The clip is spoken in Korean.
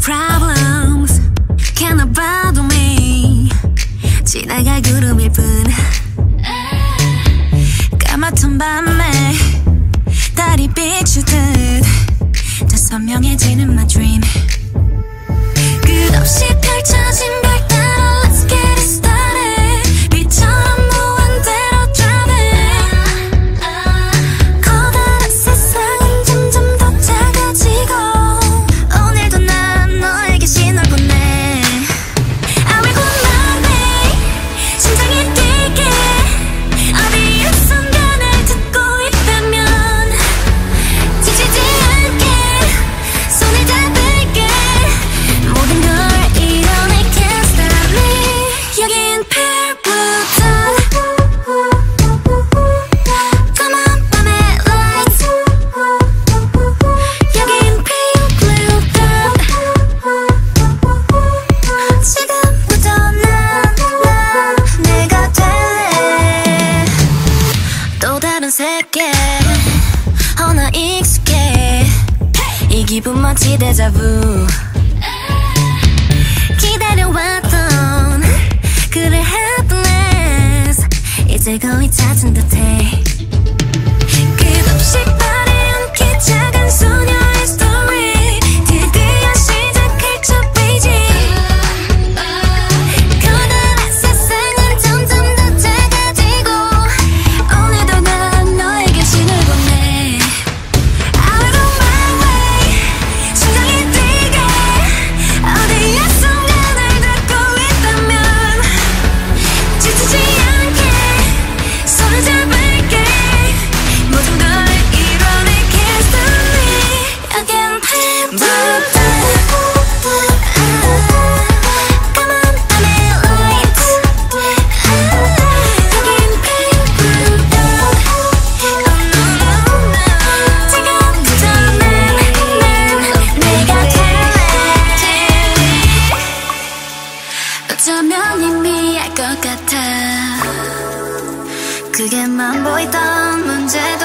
problems Can't bother me 지나가 구름일 뿐 까맣던 밤에 달이 비추듯 더 선명해지는 my dream 꿈없이 데자부 기다려왔던 그래 happiness 이제 거의 찾은 듯해 어쩌면 이미 알 것 같아. 그게만 보이던 문제도